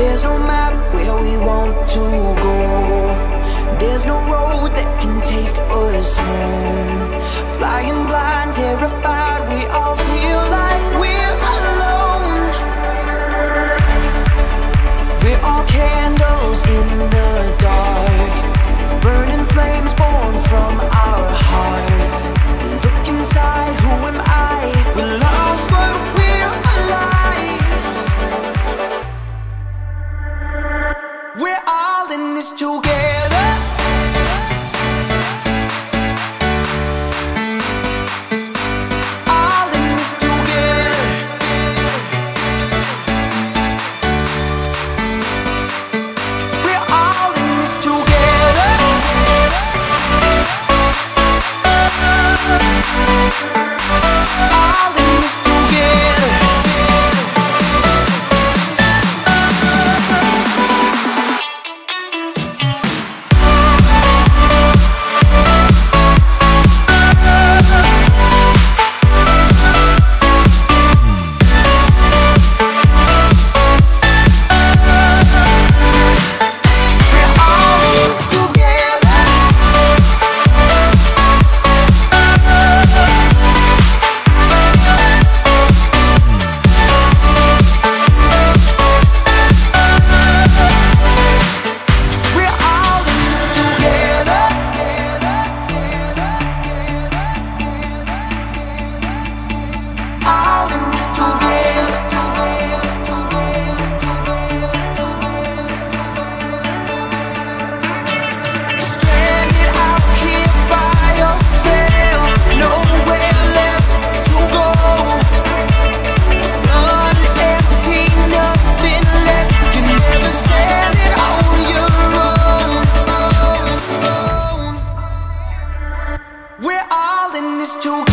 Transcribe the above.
There's no map where we want to go. There's no road that can take us home. Flying blind, terrified just too